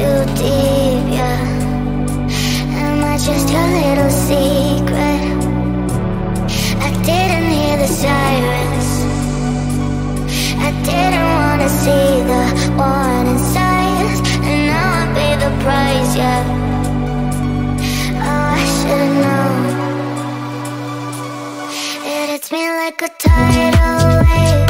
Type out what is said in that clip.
too deep, yeah. Am I just your little secret? I didn't hear the sirens. I didn't wanna see the warning signs, and now I pay the price, yeah. Oh, I should've known. It hits me like a tidal wave.